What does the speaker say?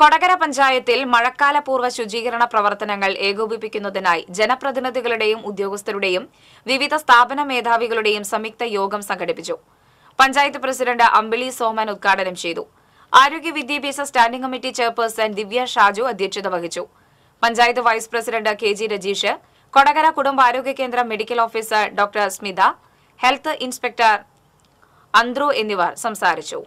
കൊടകര പഞ്ചായത്തിൽ മഴക്കാലപൂർവ ശുചീകരണ പ്രവർത്തനങ്ങൾ ഏകോപിപ്പിക്കുന്നതിനായി ജനപ്രതിനിധികളുടെയും ഉദ്യോഗസ്ഥരുടെയും വിവിധ സ്ഥാപന മേധാവികളുടെയും സംയുക്ത യോഗം സംഘടിപ്പിച്ചു. പഞ്ചായത്ത് പ്രസിഡന്റ് അമ്പിളി സോമൻ ഉദ്ഘാടനം ചെയ്തു. ആരോഗ്യ വിദ്യാഭ്യാസ standing committee chairperson Divya Shaju അധ്യക്ഷത വഹിച്ചു. Panchayat vice president K G Rajeesh Kodakara കുടുംബാരോഗ്യ കേന്ദ്ര medical officer doctor Smitha health inspector Anthru എന്നിവർ സംസാരിച്ചു.